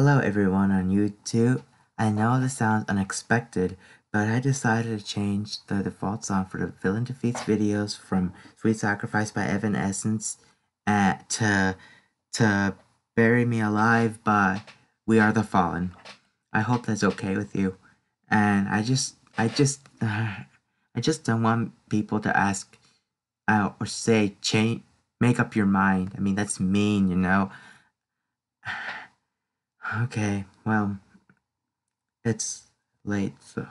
Hello everyone on YouTube. I know this sounds unexpected, but I decided to change the default song for the Villain Defeats videos from Sweet Sacrifice by Evanescence uh, to, to Bury Me Alive by We Are the Fallen. I hope that's okay with you. And I just, I just, uh, I just don't want people to ask uh, or say, change, make up your mind. I mean, that's mean, you know. Okay, well, it's late, so.